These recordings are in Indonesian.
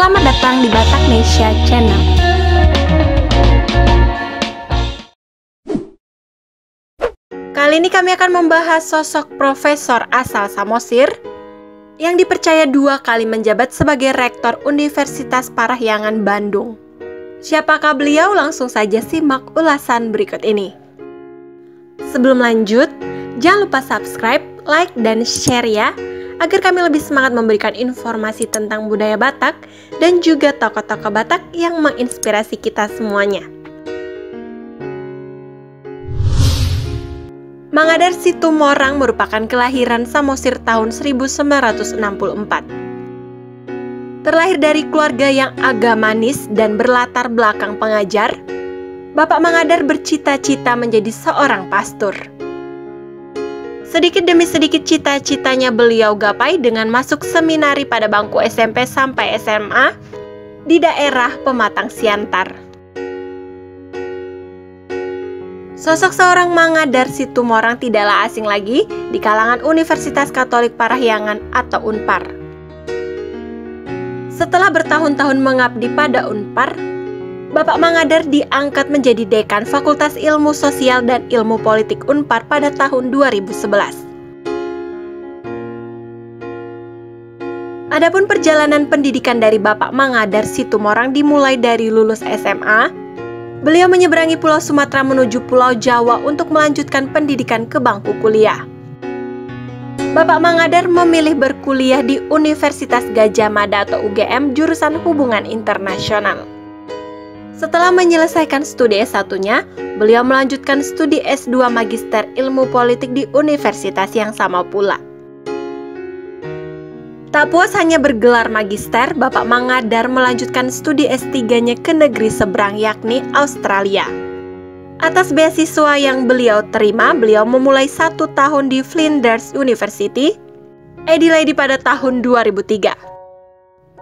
Selamat datang di Batak Nesia Channel. Kali ini kami akan membahas sosok profesor asal Samosir yang dipercaya dua kali menjabat sebagai rektor Universitas Parahyangan Bandung. Siapakah beliau? Langsung saja simak ulasan berikut ini. Sebelum lanjut, jangan lupa subscribe, like, dan share ya agar kami lebih semangat memberikan informasi tentang budaya Batak dan juga tokoh-tokoh Batak yang menginspirasi kita semuanya. Mangadar Situmorang merupakan kelahiran Samosir tahun 1964. Terlahir dari keluarga yang agamanis dan berlatar belakang pengajar, Bapak Mangadar bercita-cita menjadi seorang pastor. Sedikit demi sedikit cita-citanya beliau gapai dengan masuk seminari pada bangku SMP sampai SMA di daerah Pematang Siantar. Sosok seorang Mangadar Situmorang tidaklah asing lagi di kalangan Universitas Katolik Parahyangan atau UNPAR. Setelah bertahun-tahun mengabdi pada UNPAR, Bapak Mangadar diangkat menjadi dekan Fakultas Ilmu Sosial dan Ilmu Politik UNPAR pada tahun 2011. Adapun perjalanan pendidikan dari Bapak Mangadar Situmorang dimulai dari lulus SMA Beliau menyeberangi Pulau Sumatera menuju Pulau Jawa untuk melanjutkan pendidikan ke bangku kuliah. Bapak Mangadar memilih berkuliah di Universitas Gajah Mada atau UGM jurusan Hubungan Internasional. Setelah menyelesaikan studi S1-nya, beliau melanjutkan studi S2 Magister Ilmu Politik di universitas yang sama pula. Tak puas hanya bergelar magister, Bapak Mangadar melanjutkan studi S3-nya ke negeri seberang yakni Australia. Atas beasiswa yang beliau terima, beliau memulai satu tahun di Flinders University, Adelaide pada tahun 2003.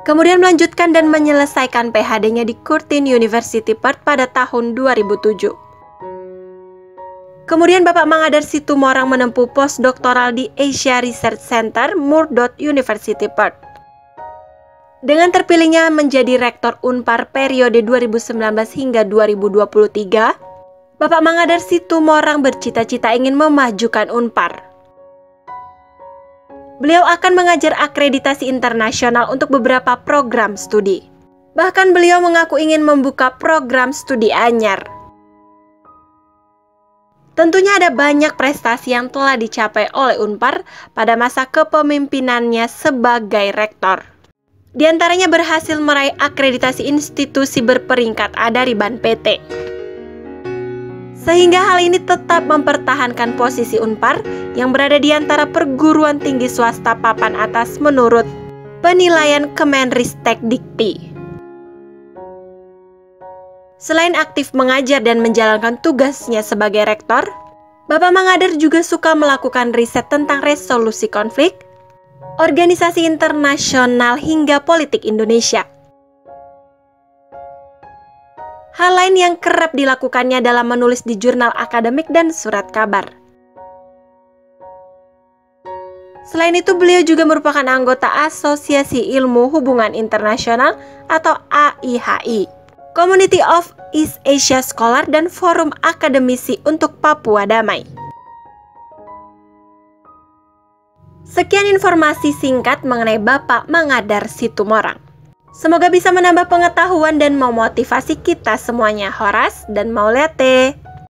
Kemudian melanjutkan dan menyelesaikan PhD-nya di Curtin University Perth pada tahun 2007. Kemudian Bapak Mangadar Situmorang menempuh postdoktoral di Asia Research Center, Murdoch University Perth. Dengan terpilihnya menjadi rektor Unpar periode 2019 hingga 2023, Bapak Mangadar Situmorang bercita-cita ingin memajukan Unpar. Beliau akan mengajar akreditasi internasional untuk beberapa program studi. Bahkan beliau mengaku ingin membuka program studi anyar Tentunya ada banyak prestasi yang telah dicapai oleh Unpar pada masa kepemimpinannya sebagai rektor. Di antaranya berhasil meraih akreditasi institusi berperingkat A dari BAN PT. Sehingga hal ini tetap mempertahankan posisi Unpar yang berada di antara perguruan tinggi swasta papan atas menurut penilaian Kemenristek Dikti. Selain aktif mengajar dan menjalankan tugasnya sebagai rektor, Bapak Mangadar juga suka melakukan riset tentang resolusi konflik, organisasi internasional hingga politik Indonesia. Hal lain yang kerap dilakukannya dalam menulis di jurnal akademik dan surat kabar. Selain itu, beliau juga merupakan anggota Asosiasi Ilmu Hubungan Internasional atau AIHI. Community of East Asia Scholar dan Forum Akademisi untuk Papua Damai. Sekian informasi singkat mengenai Bapak Mangadar Situmorang. Semoga bisa menambah pengetahuan dan memotivasi kita semuanya. Horas dan Maulete.